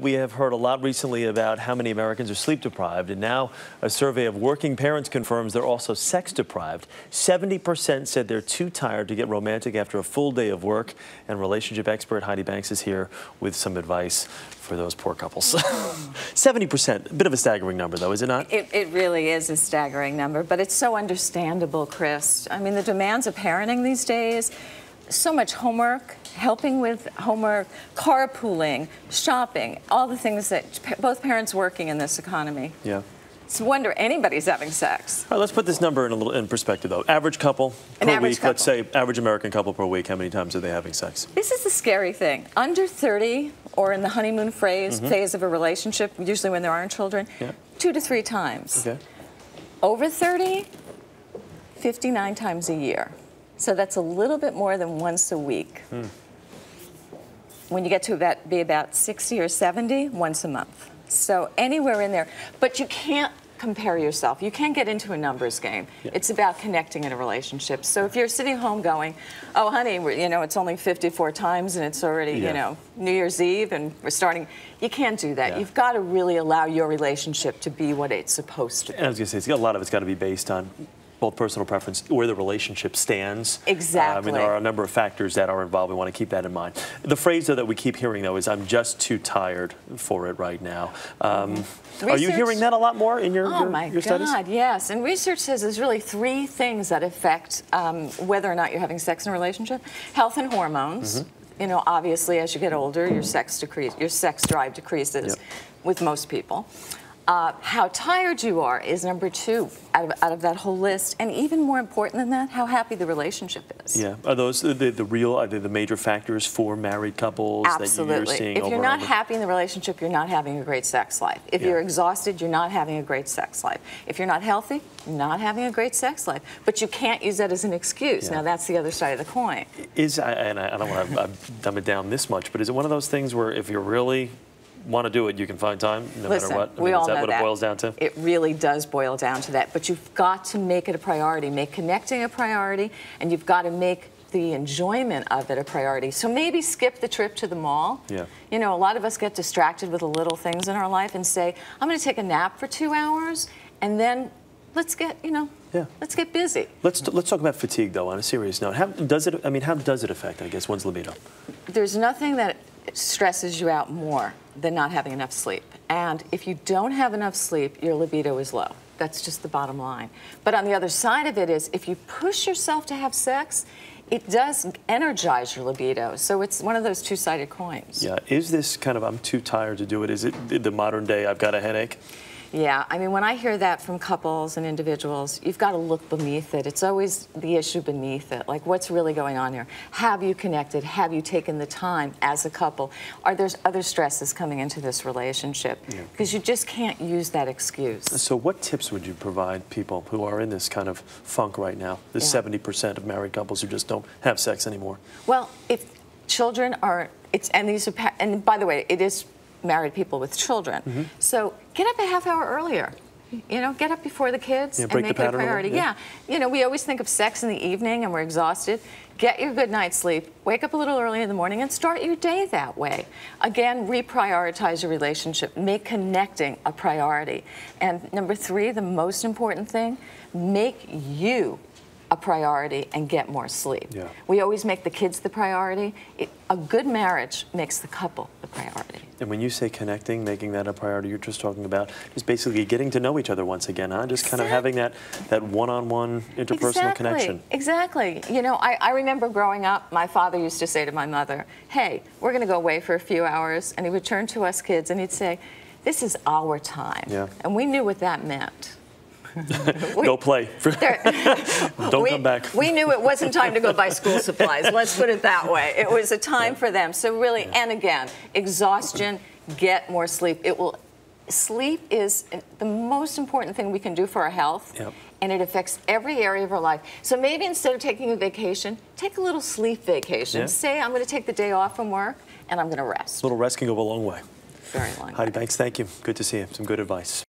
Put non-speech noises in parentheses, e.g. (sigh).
We have heard a lot recently about how many Americans are sleep deprived, and now a survey of working parents confirms they're also sex deprived. 70% said they're too tired to get romantic after a full day of work, and relationship expert Heide Banks is here with some advice for those poor couples. (laughs) 70%, a bit of a staggering number, though, is it not? It, it really is a staggering number, but it's so understandable, Chris. I mean, the demands of parenting these days, so much homework, helping with homework, carpooling, shopping, all the things that both parents working in this economy. Yeah. It's a wonder anybody's having sex. All right, let's put this number in a little in perspective, though. Average couple An per average week. Let's say average American couple per week. How many times are they having sex? This is the scary thing. Under 30, or in the honeymoon phase, Mm-hmm. phase of a relationship, usually when there aren't children, Yeah. two to three times. Okay. Over 30, 59 times a year. So that's a little bit more than once a week. When you get to about, be about 60 or 70, once a month. So anywhere in there. But you can't compare yourself. You can't get into a numbers game. Yeah. It's about connecting in a relationship. So if you're sitting home going, oh, honey, we're, you know, it's only 54 times and it's already, Yeah. you know, New Year's Eve and we're starting, you can't do that. Yeah. You've got to really allow your relationship to be what it's supposed to be. And I was going to say, it's got- a lot of it's got to be based on both personal preference, where the relationship stands. Uh, I mean, there are a number of factors that are involved. We want to keep that in mind. The phrase, though, that we keep hearing, though, is "I'm just too tired for it right now." Um, Are you hearing that a lot more in your Oh your, my your studies? God, yes. And research says there's really three things that affect um, whether or not you're having sex in a relationship: health and hormones. Mm-hmm. You know, obviously, as you get older, your sex decrease, your sex drive decreases Yep. with most people. Uh, how tired you are is number two out of, out of that whole list, and even more important than that, how happy the relationship is. Yeah. Are those the, the, real, are they the major factors for married couples that you're Absolutely. seeing If you're not over? happy in the relationship, you're not having a great sex life. If Yeah. you're exhausted, you're not having a great sex life. If you're not healthy, you're not having a great sex life. But you can't use that as an excuse. Yeah. Now, that's the other side of the coin. Is I- and I, I don't want to dumb it down this much, but is it one of those things where if you're really want to do it, you can find time no Listen, matter what? I we mean, all is that know what that. it boils down to? It really does boil down to that. But you've got to make it a priority. Make connecting a priority, and you've got to make the enjoyment of it a priority. So maybe skip the trip to the mall. Yeah. You know, a lot of us get distracted with the little things in our life and say, I'm going to take a nap for two hours, and then let's get, you know, Yeah. let's get busy. Let's let's talk about fatigue though. On a serious note, how does it? I mean, how does it affect? I guess one's libido. There's nothing that stresses you out more than not having enough sleep. And if you don't have enough sleep, your libido is low. That's just the bottom line. But on the other side of it is if you push yourself to have sex, it does energize your libido. So it's one of those two sided coins. Yeah. Is this kind of I'm too tired to do it? Is it the modern day I've got a headache? Yeah, I mean, when I hear that from couples and individuals, you've got to look beneath it. It's always the issue beneath it. Like, what's really going on here? Have you connected? Have you taken the time as a couple? Are there other stresses coming into this relationship? Yeah. Because you just can't use that excuse. So, what tips would you provide people who are in this kind of funk right now? The 70% of married couples who just don't have sex anymore. Well, if children are, it's and these are, and by the way, it is married people with children. Mm-hmm. So get up a half hour earlier. You know, get up before the kids Yeah, and make it a pattern a little, priority. yeah. Yeah. You know, we always think of sex in the evening and we're exhausted. Get your good night's sleep. Wake up a little early in the morning and start your day that way. Again, reprioritize your relationship. Make connecting a priority. And number three, the most important thing, make you a priority and get more sleep. Yeah. We always make the kids the priority. It, a good marriage makes the couple the priority. And when you say connecting, making that a priority, you're just talking about just basically getting to know each other once again, huh? Just kind of having that, that one-on-one interpersonal exactly. connection. Exactly. You know, I, I remember growing up, my father used to say to my mother, hey, we're going to go away for a few hours. And he would turn to us kids and he'd say, this is our time. Yeah. And we knew what that meant. (laughs) Go play. (laughs) don't we, come back. We knew it wasn't time to go buy school supplies. Let's put it that way. It was a time for them. So really, and again, exhaustion. Get more sleep. It will. Sleep is the most important thing we can do for our health. Yep. And it affects every area of our life. So maybe instead of taking a vacation, take a little sleep vacation. Yeah. Say, I'm going to take the day off from work and I'm going to rest. A little rest can go a long way. Very long. Heide Banks, thank you. Good to see you. Some good advice.